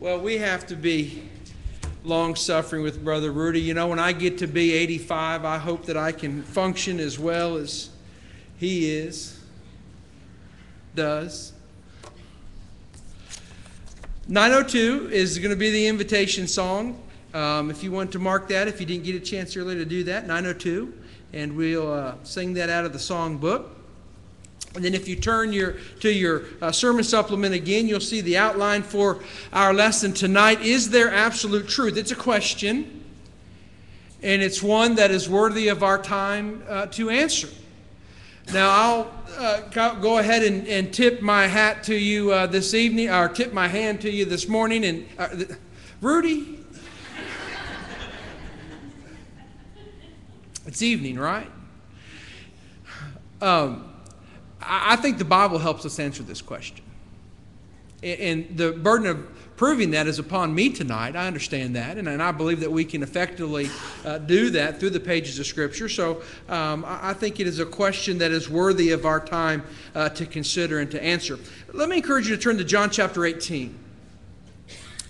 Well, we have to be long suffering with Brother Rudy. You know, when I get to be 85, I hope that I can function as well as he is, does. 902 is going to be the invitation song. Um, if you want to mark that, if you didn't get a chance earlier to do that, 902. And we'll uh, sing that out of the song book. And then if you turn your, to your uh, sermon supplement again, you'll see the outline for our lesson tonight. Is there absolute truth? It's a question, and it's one that is worthy of our time uh, to answer. Now, I'll uh, go ahead and, and, tip my hat to you uh, this evening, or tip my hand to you this morning. And uh, Rudy, it's evening, right? Um, I think the Bible helps us answer this question. And the burden of proving that is upon me tonight. I understand that, and, I believe that we can effectively uh, do that through the pages of Scripture. So um, I think it is a question that is worthy of our time uh, to consider and to answer. Let me encourage you to turn to John chapter 18.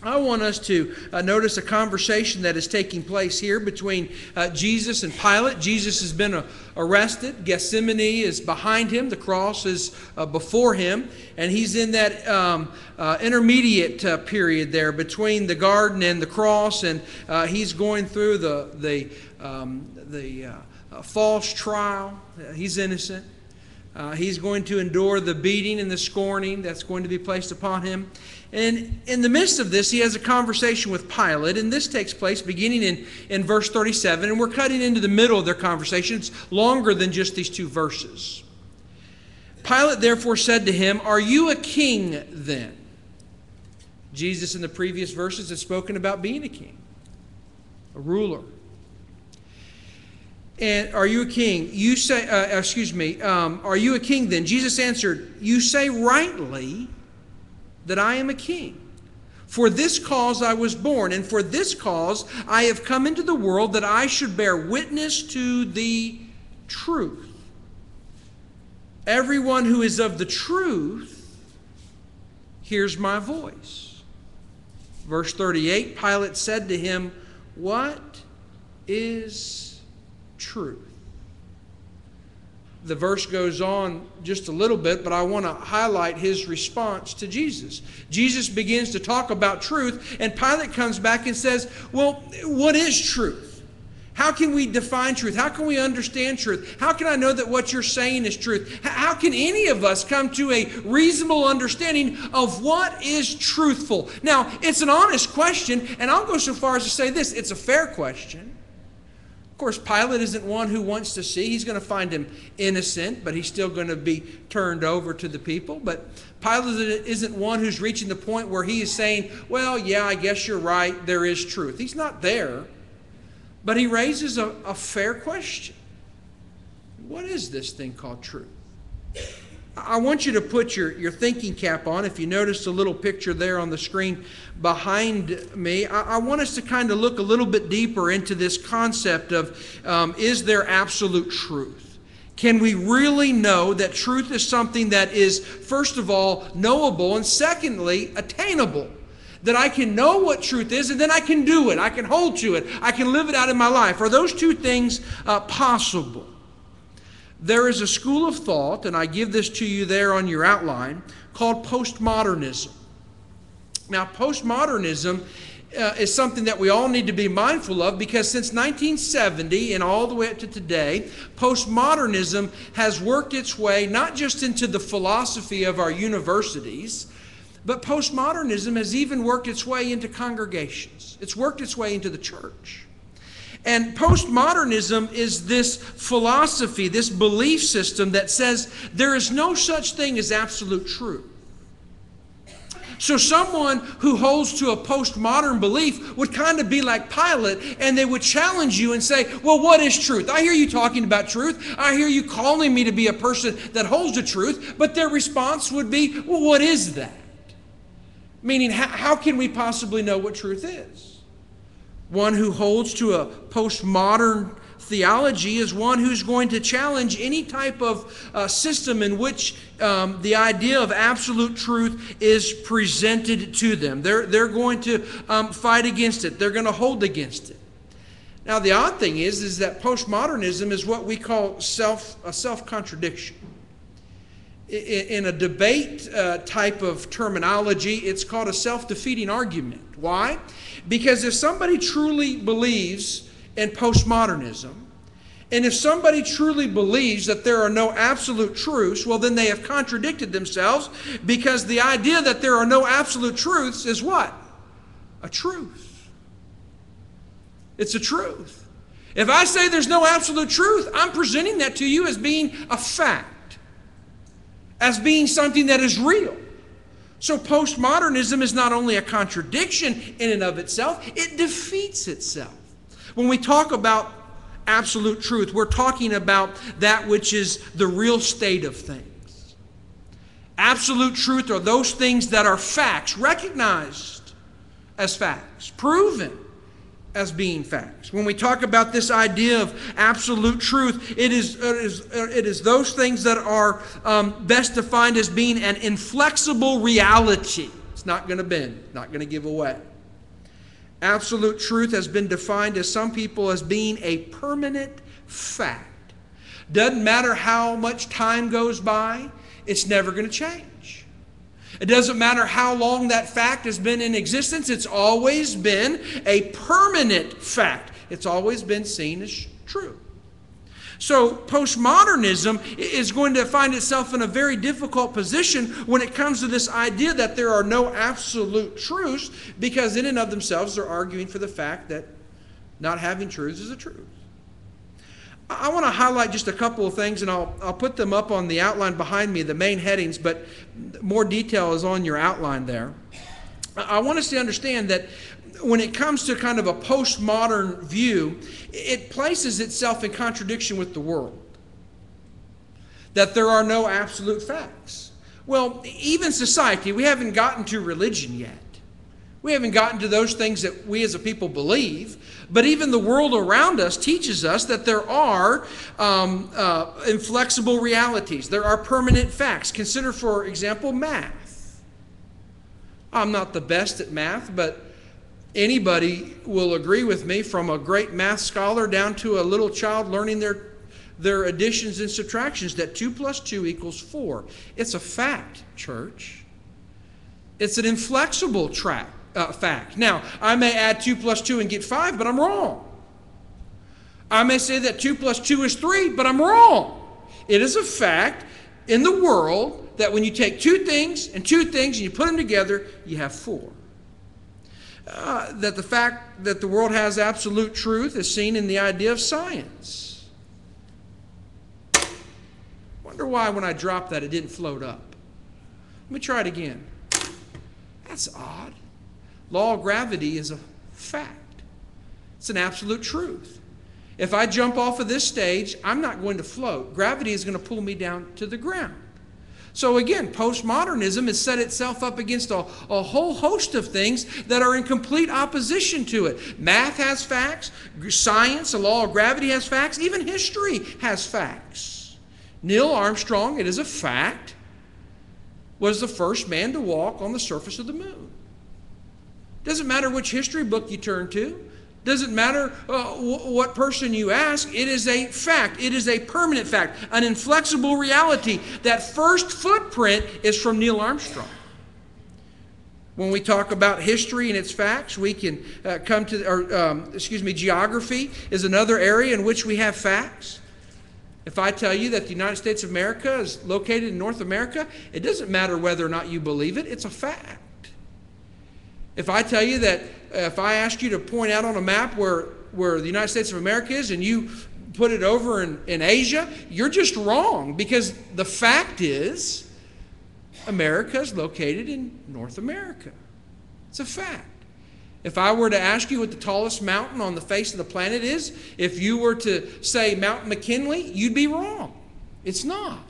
I want us to uh, notice a conversation that is taking place here between uh, Jesus and Pilate. Jesus has been uh, arrested. Gethsemane is behind him. The cross is uh, before him. And he's in that um, uh, intermediate uh, period there between the garden and the cross. And he's going through the, the, um, the false trial. he's innocent. Uh, he's going to endure the beating and the scorning that's going to be placed upon him. And in the midst of this, he has a conversation with Pilate, and this takes place beginning in, in verse 37, and we're cutting into the middle of their conversation. It's longer than just these two verses. Pilate therefore said to him, Are you a king then? Jesus in the previous verses has spoken about being a king, a ruler. And are you a king? You say, uh, excuse me, um, are you a king then? Jesus answered, You say rightly that I am a king. For this cause I was born, and for this cause I have come into the world that I should bear witness to the truth. Everyone who is of the truth hears my voice. Verse 38 Pilate said to him, What is truth? the verse goes on just a little bit, but I want to highlight his response to Jesus. Jesus begins to talk about truth, and Pilate comes back and says, Well, what is truth? How can we define truth? How can we understand truth? How can I know that what you're saying is truth? How can any of us come to a reasonable understanding of what is truthful? Now, it's an honest question, and I'll go so far as to say this it's a fair question course, Pilate isn't one who wants to see. He's going to find him innocent, but he's still going to be turned over to the people. But Pilate isn't one who's reaching the point where he is saying, Well, yeah, I guess you're right. There is truth. He's not there. But he raises a, a fair question What is this thing called truth? I want you to put your, your thinking cap on. If you notice the little picture there on the screen behind me, I, I want us to kind of look a little bit deeper into this concept of um, is there absolute truth? Can we really know that truth is something that is, first of all, knowable, and secondly, attainable? That I can know what truth is and then I can do it. I can hold to it. I can live it out in my life. Are those two things uh, possible? There is a school of thought, and I give this to you there on your outline, called postmodernism. Now, postmodernism uh, is something that we all need to be mindful of because since 1970 and all the way up to today, postmodernism has worked its way not just into the philosophy of our universities, but postmodernism has even worked its way into congregations. It's worked its way into the church. And postmodernism is this philosophy, this belief system that says there is no such thing as absolute truth. So, someone who holds to a postmodern belief would kind of be like Pilate, and they would challenge you and say, Well, what is truth? I hear you talking about truth. I hear you calling me to be a person that holds the truth. But their response would be, Well, what is that? Meaning, how, how can we possibly know what truth is? One who holds to a postmodern theology is one who's going to challenge any type of uh, system in which um, the idea of absolute truth is presented to them. They're, they're going to um, fight against it, they're going to hold against it. Now, the odd thing is, is that postmodernism is what we call self, a self contradiction. In a debate uh, type of terminology, it's called a self defeating argument. Why? Because if somebody truly believes in postmodernism, and if somebody truly believes that there are no absolute truths, well, then they have contradicted themselves because the idea that there are no absolute truths is what? A truth. It's a truth. If I say there's no absolute truth, I'm presenting that to you as being a fact, as being something that is real. So postmodernism is not only a contradiction in and of itself, it defeats itself. When we talk about absolute truth, we're talking about that which is the real state of things. Absolute truth are those things that are facts, recognized as facts, proven as being facts. When we talk about this idea of absolute truth, it is, it is, it is those things that are um, best defined as being an inflexible reality. It's not going to bend, not going to give away. Absolute truth has been defined as some people as being a permanent fact. Doesn't matter how much time goes by, it's never going to change. It doesn't matter how long that fact has been in existence, it's always been a permanent fact. It's always been seen as true. So, postmodernism is going to find itself in a very difficult position when it comes to this idea that there are no absolute truths, because in and of themselves they're arguing for the fact that not having truths is a truth. I want to highlight just a couple of things, and I'll, I'll put them up on the outline behind me, the main headings, but more detail is on your outline there. I want us to understand that when it comes to kind of a postmodern view, it places itself in contradiction with the world. That there are no absolute facts. Well, even society, we haven't gotten to religion yet. We haven't gotten to those things that we as a people believe. But even the world around us teaches us that there are um, uh, inflexible realities, there are permanent facts. Consider, for example, math. I'm not the best at math, but anybody will agree with me, from a great math scholar down to a little child learning their, their additions and subtractions, that 2 plus 2 equals 4. It's a fact, church. It's an inflexible track, uh, fact. Now, I may add 2 plus 2 and get 5, but I'm wrong. I may say that 2 plus 2 is 3, but I'm wrong. It is a fact in the world that when you take two things and two things and you put them together, you have four. Uh, that the fact that the world has absolute truth is seen in the idea of science. Wonder why when I dropped that it didn't float up. Let me try it again. That's odd. Law of gravity is a fact. It's an absolute truth. If I jump off of this stage, I'm not going to float. Gravity is going to pull me down to the ground. So again, postmodernism has set itself up against a, a whole host of things that are in complete opposition to it. Math has facts, science, the law of gravity has facts, even history has facts. Neil Armstrong, it is a fact, was the first man to walk on the surface of the moon. Doesn't matter which history book you turn to. Doesn't matter uh, what person you ask, it is a fact. It is a permanent fact, an inflexible reality. That first footprint is from Neil Armstrong. When we talk about history and its facts, we can uh, come to, or um, excuse me, geography is another area in which we have facts. If I tell you that the United States of America is located in North America, it doesn't matter whether or not you believe it, it's a fact. If I tell you that, uh, if I ask you to point out on a map where, where the United States of America is and you put it over in, in Asia, you're just wrong because the fact is America is located in North America. It's a fact. If I were to ask you what the tallest mountain on the face of the planet is, if you were to say Mount McKinley, you'd be wrong. It's not.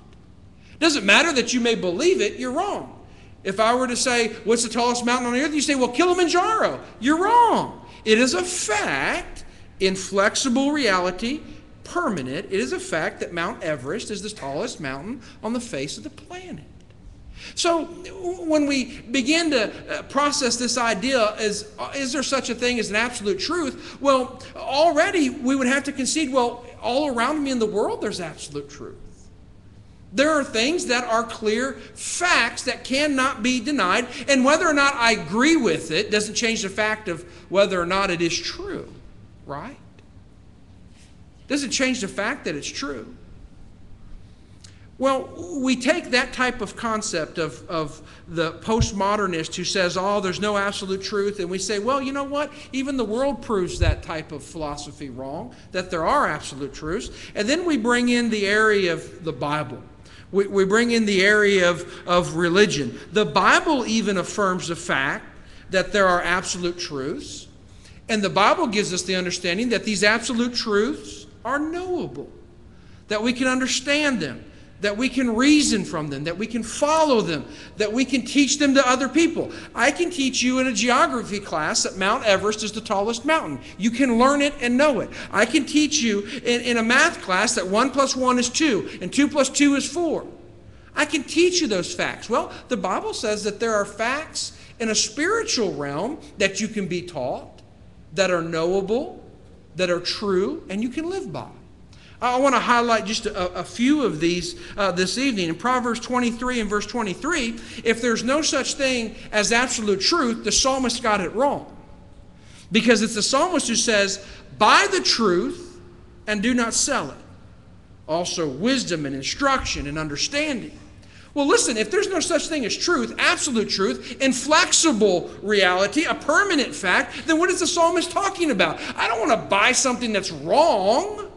Doesn't matter that you may believe it, you're wrong. If I were to say, What's the tallest mountain on earth? You say, Well, Kilimanjaro. You're wrong. It is a fact, inflexible reality, permanent. It is a fact that Mount Everest is the tallest mountain on the face of the planet. So, when we begin to uh, process this idea, is, is there such a thing as an absolute truth? Well, already we would have to concede, well, all around me in the world there's absolute truth. There are things that are clear facts that cannot be denied, and whether or not I agree with it doesn't change the fact of whether or not it is true, right? Doesn't change the fact that it's true. Well, we take that type of concept of, of the postmodernist who says, oh, there's no absolute truth, and we say, well, you know what? Even the world proves that type of philosophy wrong, that there are absolute truths. And then we bring in the area of the Bible. We, we bring in the area of, of religion. The Bible even affirms the fact that there are absolute truths. And the Bible gives us the understanding that these absolute truths are knowable, that we can understand them that we can reason from them, that we can follow them, that we can teach them to other people. I can teach you in a geography class that Mount Everest is the tallest mountain. You can learn it and know it. I can teach you in, in a math class that 1 plus 1 is 2 and 2 plus 2 is 4. I can teach you those facts. Well, the Bible says that there are facts in a spiritual realm that you can be taught, that are knowable, that are true, and you can live by. I want to highlight just a, a few of these uh, this evening. In Proverbs 23 and verse 23, if there's no such thing as absolute truth, the psalmist got it wrong. Because it's the psalmist who says, Buy the truth and do not sell it. Also, wisdom and instruction and understanding. Well, listen, if there's no such thing as truth, absolute truth, inflexible reality, a permanent fact, then what is the psalmist talking about? I don't want to buy something that's wrong.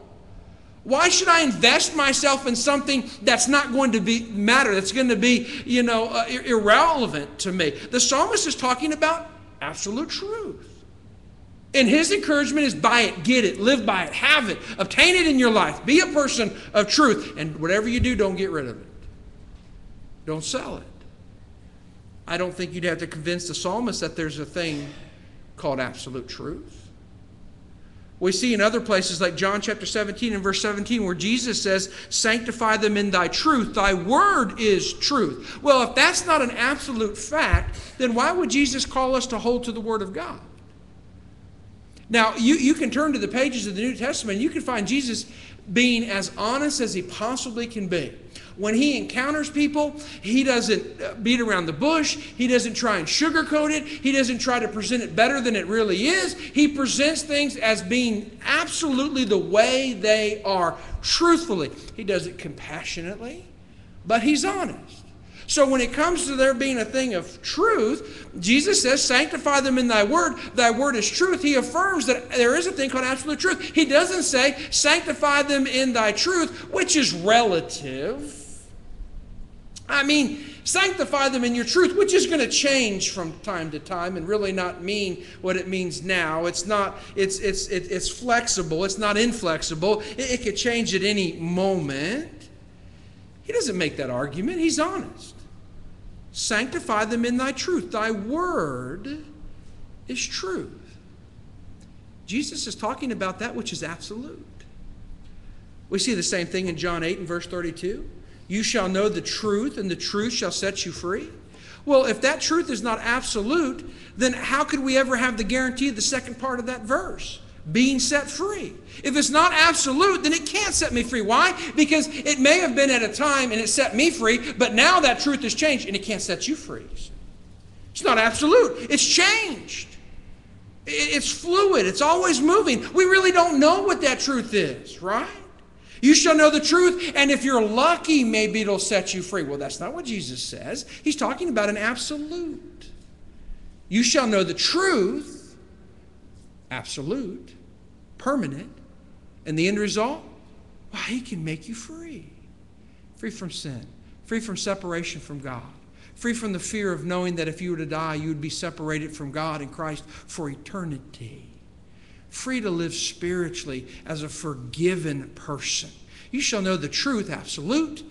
Why should I invest myself in something that's not going to be matter, that's going to be, you know, uh, irrelevant to me? The psalmist is talking about absolute truth. And his encouragement is buy it, get it, live by it, have it, obtain it in your life. Be a person of truth. And whatever you do, don't get rid of it. Don't sell it. I don't think you'd have to convince the psalmist that there's a thing called absolute truth. We see in other places like John chapter 17 and verse 17 where Jesus says, Sanctify them in thy truth. Thy word is truth. Well, if that's not an absolute fact, then why would Jesus call us to hold to the word of God? Now, you, you can turn to the pages of the New Testament and you can find Jesus being as honest as he possibly can be. When he encounters people, he doesn't uh, beat around the bush. He doesn't try and sugarcoat it. He doesn't try to present it better than it really is. He presents things as being absolutely the way they are, truthfully. He does it compassionately, but he's honest. So when it comes to there being a thing of truth, Jesus says, Sanctify them in thy word. Thy word is truth. He affirms that there is a thing called absolute truth. He doesn't say, Sanctify them in thy truth, which is relative. I mean, sanctify them in your truth, which is going to change from time to time and really not mean what it means now. It's not, it's, it's, it's flexible, it's not inflexible. It, it could change at any moment. He doesn't make that argument, he's honest. Sanctify them in thy truth. Thy word is truth. Jesus is talking about that which is absolute. We see the same thing in John 8 and verse 32. You shall know the truth, and the truth shall set you free. Well, if that truth is not absolute, then how could we ever have the guarantee of the second part of that verse? Being set free. If it's not absolute, then it can't set me free. Why? Because it may have been at a time and it set me free, but now that truth has changed and it can't set you free. It's not absolute, it's changed. It's fluid, it's always moving. We really don't know what that truth is, right? You shall know the truth, and if you're lucky, maybe it'll set you free. Well, that's not what Jesus says. He's talking about an absolute. You shall know the truth, absolute, permanent, and the end result? Well, He can make you free. Free from sin, free from separation from God, free from the fear of knowing that if you were to die, you would be separated from God and Christ for eternity free to live spiritually as a forgiven person. You shall know the truth, absolute,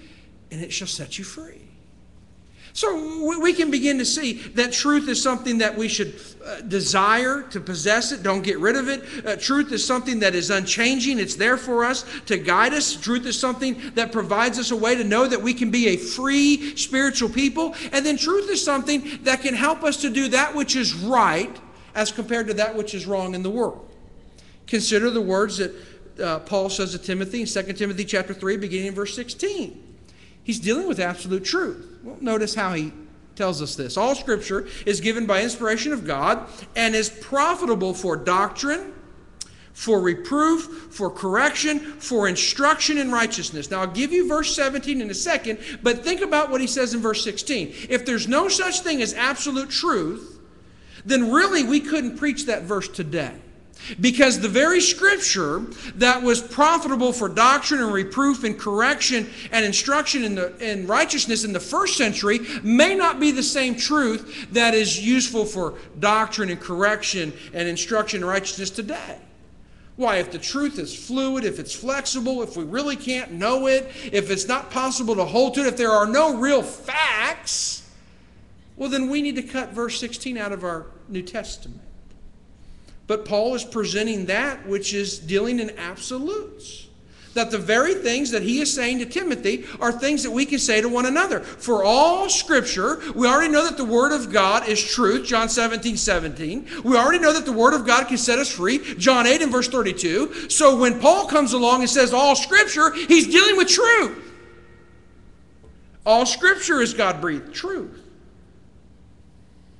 and it shall set you free. So we can begin to see that truth is something that we should uh, desire to possess it. Don't get rid of it. Uh, truth is something that is unchanging. It's there for us to guide us. Truth is something that provides us a way to know that we can be a free spiritual people. And then truth is something that can help us to do that which is right as compared to that which is wrong in the world. Consider the words that uh, Paul says to Timothy in 2 Timothy chapter 3, beginning in verse 16. He's dealing with absolute truth. Well, notice how he tells us this. All scripture is given by inspiration of God and is profitable for doctrine, for reproof, for correction, for instruction in righteousness. Now, I'll give you verse 17 in a second, but think about what he says in verse 16. If there's no such thing as absolute truth, then really we couldn't preach that verse today. Because the very scripture that was profitable for doctrine and reproof and correction and instruction in, the, in righteousness in the first century may not be the same truth that is useful for doctrine and correction and instruction in righteousness today. Why, if the truth is fluid, if it's flexible, if we really can't know it, if it's not possible to hold to it, if there are no real facts, well, then we need to cut verse 16 out of our New Testament. But Paul is presenting that which is dealing in absolutes. That the very things that he is saying to Timothy are things that we can say to one another. For all scripture, we already know that the word of God is truth, John 17, 17. We already know that the word of God can set us free, John 8 and verse 32. So when Paul comes along and says all scripture, he's dealing with truth. All scripture is God breathed truth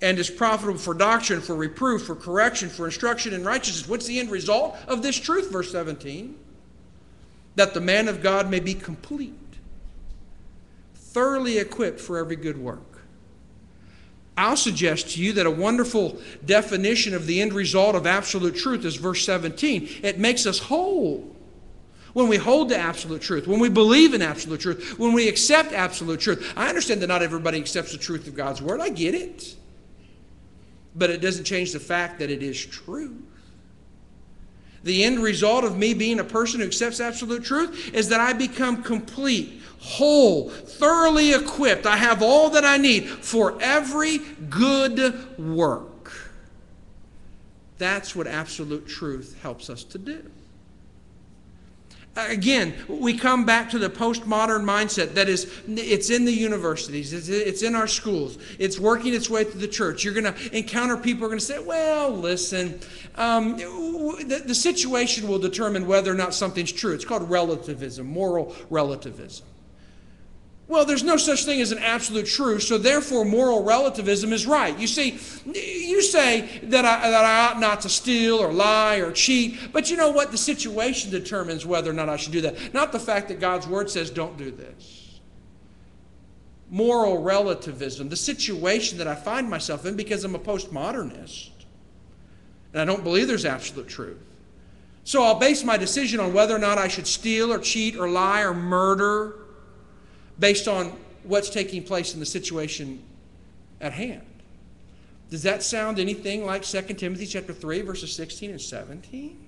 and is profitable for doctrine, for reproof, for correction, for instruction in righteousness. What's the end result of this truth? Verse 17. That the man of God may be complete, thoroughly equipped for every good work. I'll suggest to you that a wonderful definition of the end result of absolute truth is verse 17. It makes us whole. When we hold to absolute truth, when we believe in absolute truth, when we accept absolute truth. I understand that not everybody accepts the truth of God's word. I get it. But it doesn't change the fact that it is true. The end result of me being a person who accepts absolute truth is that I become complete, whole, thoroughly equipped. I have all that I need for every good work. That's what absolute truth helps us to do. Again, we come back to the postmodern mindset that is, it's in the universities, it's, in our schools, it's working its way through the church. You're going to encounter people who are going to say, well, listen, um, the, the situation will determine whether or not something's true. It's called relativism, moral relativism. Well, there's no such thing as an absolute truth, so therefore moral relativism is right. You see, you say that I, that I ought not to steal or lie or cheat, but you know what? The situation determines whether or not I should do that, not the fact that God's word says don't do this. Moral relativism, the situation that I find myself in because I'm a postmodernist and I don't believe there's absolute truth. So I'll base my decision on whether or not I should steal or cheat or lie or murder based on what's taking place in the situation at hand. Does that sound anything like 2 Timothy chapter 3 verses 16 and 17?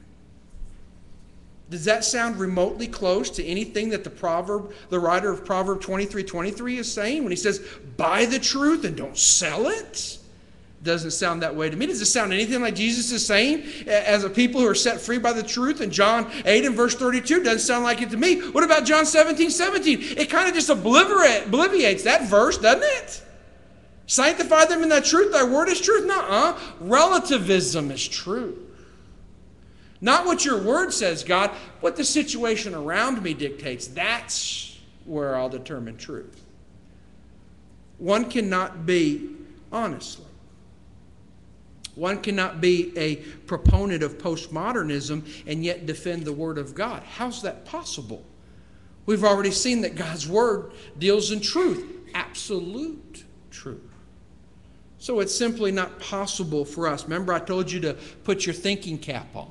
Does that sound remotely close to anything that the proverb, the writer of Proverb 23, 23 is saying when he says, buy the truth and don't sell it? Doesn't sound that way to me. Does it sound anything like Jesus is saying as a people who are set free by the truth? And John 8 and verse 32 doesn't sound like it to me. What about John 17, 17? It kind of just obliterates that verse, doesn't it? Sanctify them in that truth. Thy word is truth. No, uh relativism is true. Not what your word says, God, what the situation around me dictates. That's where I'll determine truth. One cannot be, honestly, one cannot be a proponent of postmodernism and yet defend the Word of God. How's that possible? We've already seen that God's Word deals in truth, absolute truth. So it's simply not possible for us. Remember, I told you to put your thinking cap on.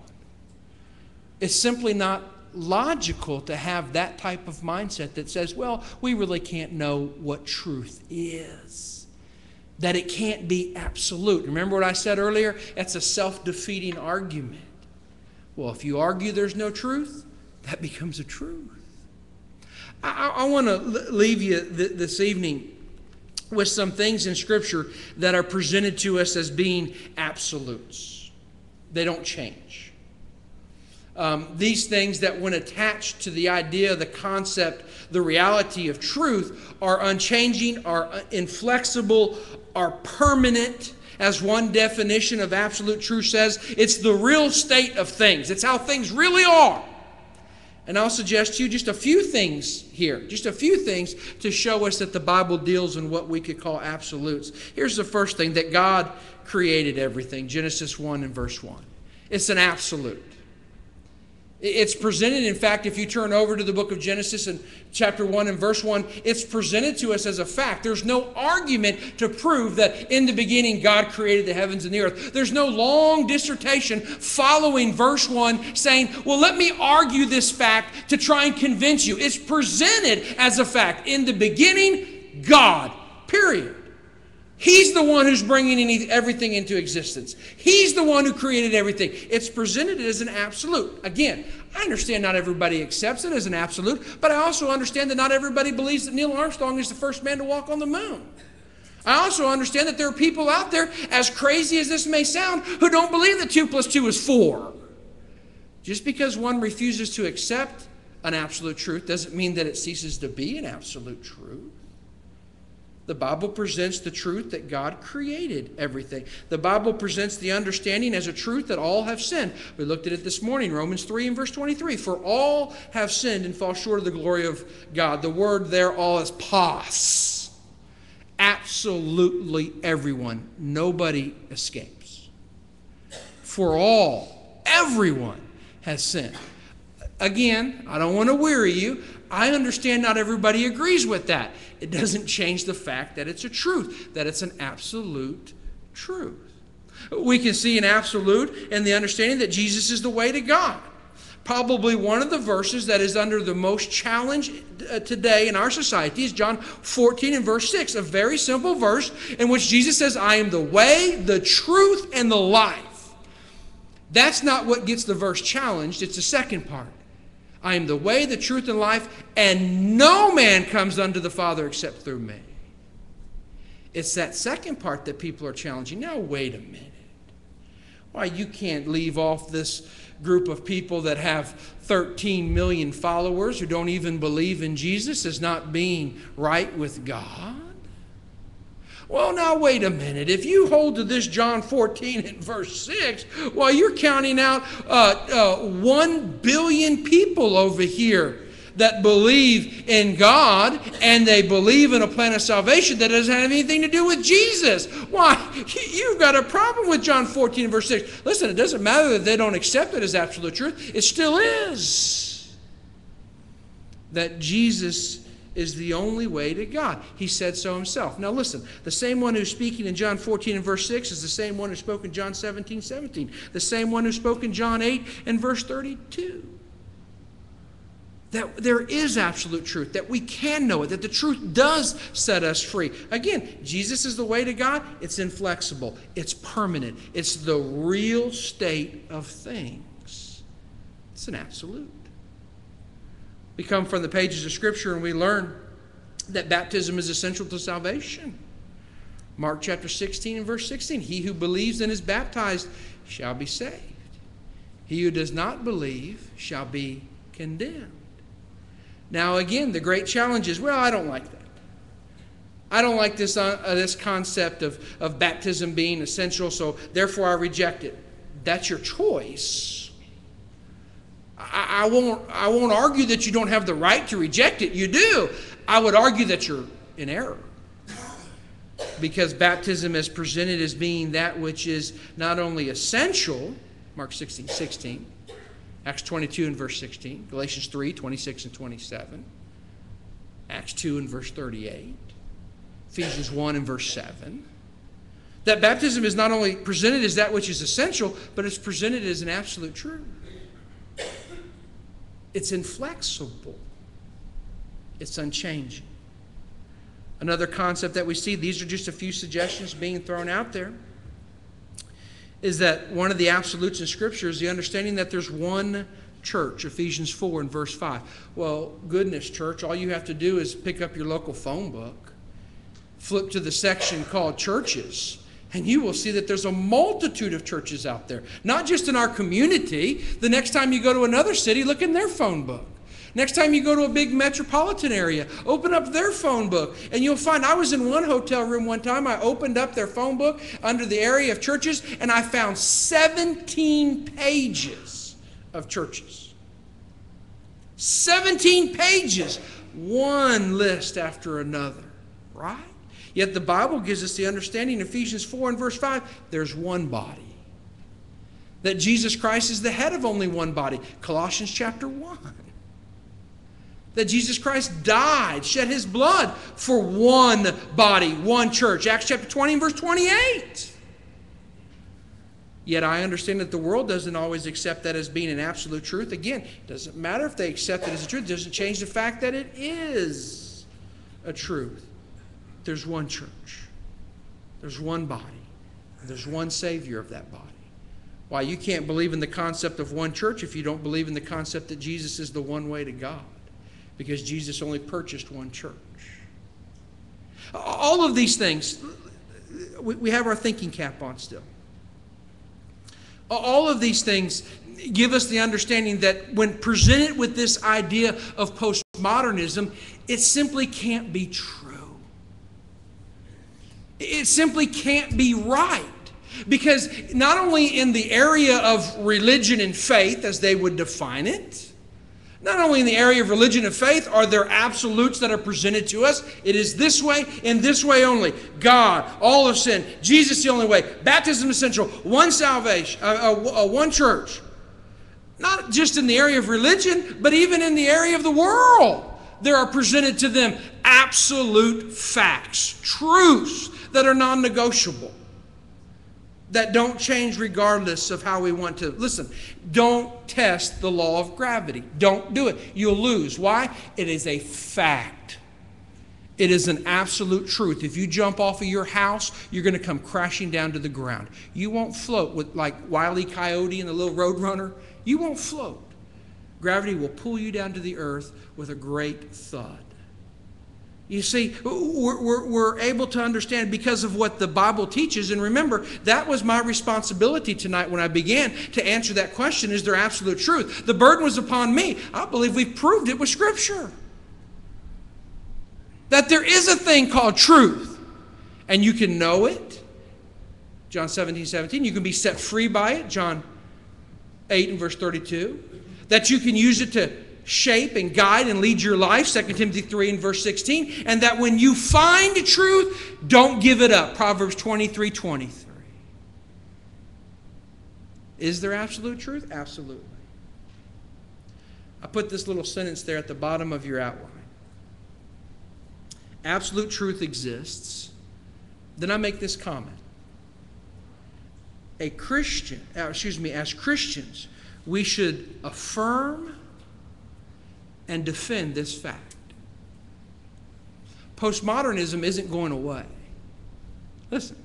It's simply not logical to have that type of mindset that says, well, we really can't know what truth is that it can't be absolute. Remember what I said earlier? That's a self defeating argument. Well, if you argue there's no truth, that becomes a truth. I, I want to leave you th- this evening with some things in Scripture that are presented to us as being absolutes. They don't change. Um, these things that, when attached to the idea, the concept, the reality of truth, are unchanging, are inflexible, are permanent. As one definition of absolute truth says, it's the real state of things, it's how things really are. And I'll suggest to you just a few things here, just a few things to show us that the Bible deals in what we could call absolutes. Here's the first thing that God created everything Genesis 1 and verse 1. It's an absolute. It's presented, in fact, if you turn over to the book of Genesis and chapter 1 and verse 1, it's presented to us as a fact. There's no argument to prove that in the beginning God created the heavens and the earth. There's no long dissertation following verse 1 saying, well, let me argue this fact to try and convince you. It's presented as a fact. In the beginning, God, period. He's the one who's bringing everything into existence. He's the one who created everything. It's presented as an absolute. Again, I understand not everybody accepts it as an absolute, but I also understand that not everybody believes that Neil Armstrong is the first man to walk on the moon. I also understand that there are people out there, as crazy as this may sound, who don't believe that 2 plus 2 is 4. Just because one refuses to accept an absolute truth doesn't mean that it ceases to be an absolute truth. The Bible presents the truth that God created everything. The Bible presents the understanding as a truth that all have sinned. We looked at it this morning, Romans 3 and verse 23. For all have sinned and fall short of the glory of God. The word there, all, is pas. Absolutely everyone. Nobody escapes. For all, everyone has sinned. Again, I don't want to weary you. I understand not everybody agrees with that. It doesn't change the fact that it's a truth, that it's an absolute truth. We can see an absolute in the understanding that Jesus is the way to God. Probably one of the verses that is under the most challenge uh, today in our society is John 14 and verse 6, a very simple verse in which Jesus says, I am the way, the truth, and the life. That's not what gets the verse challenged, it's the second part. I am the way, the truth, and life, and no man comes unto the Father except through me. It's that second part that people are challenging. Now, wait a minute. Why, you can't leave off this group of people that have 13 million followers who don't even believe in Jesus as not being right with God? Well, now, wait a minute. If you hold to this John 14 and verse 6, well, you're counting out uh, uh, 1 billion people over here that believe in God and they believe in a plan of salvation that doesn't have anything to do with Jesus. Why? You've got a problem with John 14 verse 6. Listen, it doesn't matter that they don't accept it as absolute truth, it still is. That Jesus is the only way to God. He said so himself. Now listen, the same one who's speaking in John 14 and verse 6 is the same one who spoke in John 17, 17. The same one who spoke in John 8 and verse 32. That there is absolute truth, that we can know it, that the truth does set us free. Again, Jesus is the way to God. It's inflexible, it's permanent, it's the real state of things. It's an absolute. We come from the pages of Scripture and we learn that baptism is essential to salvation. Mark chapter 16 and verse 16 He who believes and is baptized shall be saved, he who does not believe shall be condemned. Now, again, the great challenge is well, I don't like that. I don't like this, uh, uh, this concept of, of baptism being essential, so therefore I reject it. That's your choice. I, won't, I won't argue that you don't have the right to reject it. You do. I would argue that you're in error. Because baptism is presented as being that which is not only essential, Mark 16, 16, Acts 22 and verse 16, Galatians 3, 26 and 27, Acts 2 and verse 38, Ephesians 1 and verse 7. That baptism is not only presented as that which is essential, but it's presented as an absolute truth. It's inflexible, it's unchanging. Another concept that we see, these are just a few suggestions being thrown out there, is that one of the absolutes in Scripture is the understanding that there's one church, Ephesians 4 and verse 5. Well, goodness, church, all you have to do is pick up your local phone book Flip to the section called churches, and you will see that there's a multitude of churches out there, not just in our community. The next time you go to another city, look in their phone book. Next time you go to a big metropolitan area, open up their phone book and you'll find I was in one hotel room one time. I opened up their phone book under the area of churches and I found 17 pages of churches. 17 pages, one list after another, right? Yet the Bible gives us the understanding in Ephesians 4 and verse 5 there's one body. That Jesus Christ is the head of only one body. Colossians chapter 1 that Jesus Christ died, shed his blood for one body, one church. Acts chapter 20 and verse 28. Yet I understand that the world doesn't always accept that as being an absolute truth. Again, it doesn't matter if they accept it as a truth, it doesn't change the fact that it is a truth. There's one church, there's one body, there's one Savior of that body. Why, you can't believe in the concept of one church if you don't believe in the concept that Jesus is the one way to God because Jesus only purchased one church. All of these things, we have our thinking cap on still. All of these things give us the understanding that when presented with this idea of postmodernism, it simply can't be true. It simply can't be right. Because not only in the area of religion and faith, as they would define it, not only in the area of religion and faith are there absolutes that are presented to us. It is this way and this way only. God, all of sin, Jesus the only way, baptism essential, one salvation, uh, uh, uh, one church. Not just in the area of religion, but even in the area of the world. There are presented to them absolute facts, truths that are non negotiable that don't change regardless of how we want to. Listen, don't test the law of gravity. Don't do it. You'll lose. Why? It is a fact. It is an absolute truth. If you jump off of your house, you're going to come crashing down to the ground. You won't float with like Wiley Coyote and the little Roadrunner. You won't float. Gravity will pull you down to the earth with a great thud. You see, we're, we're, we're, able to understand because of what the Bible teaches. And remember, that was my responsibility tonight when I began to answer that question is there absolute truth? The burden was upon me. I believe we've proved it with Scripture. That there is a thing called truth, and you can know it. John 17, 17. You can be set free by it. John 8 and verse 32. That you can use it to shape and guide and lead your life 2 timothy 3 and verse 16 and that when you find truth don't give it up. Proverbs 23 23 is there absolute truth? Absolutely. I put this little sentence there at the bottom of your outline. Absolute truth exists. Then i make this comment. A christian uh, excuse me as christians we should affirm and defend this fact. Postmodernism isn't going away. Listen,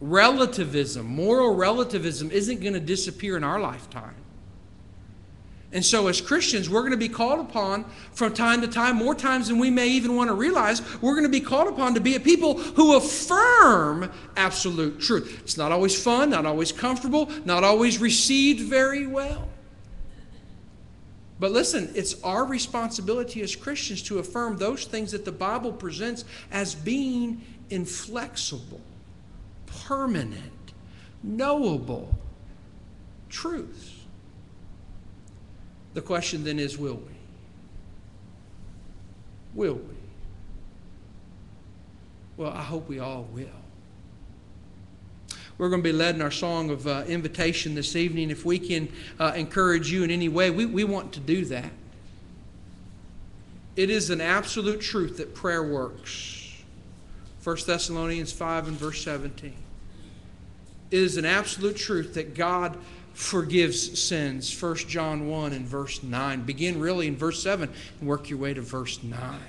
relativism, moral relativism, isn't going to disappear in our lifetime. And so, as Christians, we're going to be called upon from time to time, more times than we may even want to realize, we're going to be called upon to be a people who affirm absolute truth. It's not always fun, not always comfortable, not always received very well. But listen, it's our responsibility as Christians to affirm those things that the Bible presents as being inflexible, permanent, knowable truths. The question then is will we? Will we? Well, I hope we all will. We're going to be led in our song of uh, invitation this evening. If we can uh, encourage you in any way, we, we want to do that. It is an absolute truth that prayer works. 1 Thessalonians 5 and verse 17. It is an absolute truth that God forgives sins. 1 John 1 and verse 9. Begin really in verse 7 and work your way to verse 9.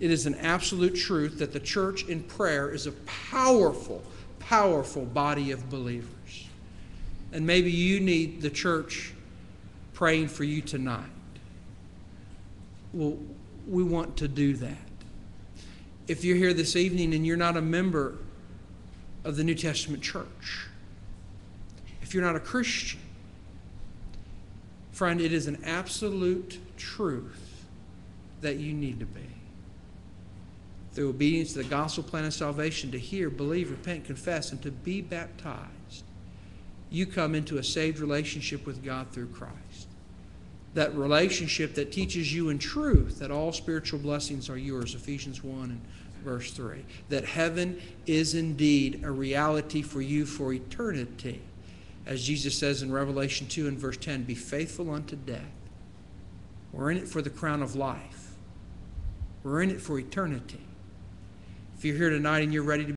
It is an absolute truth that the church in prayer is a powerful powerful body of believers. And maybe you need the church praying for you tonight. Well, we want to do that. if you're here this evening and you're not a member of the New Testament church, if you're not a Christian, friend, it is an absolute truth that you need to be. Through obedience to the gospel plan of salvation, to hear, believe, repent, confess, and to be baptized, you come into a saved relationship with God through Christ. That relationship that teaches you in truth that all spiritual blessings are yours, Ephesians 1 and verse 3. That heaven is indeed a reality for you for eternity. As Jesus says in Revelation 2 and verse 10, be faithful unto death. We're in it for the crown of life. We're in it for eternity. If you're here tonight and you're ready to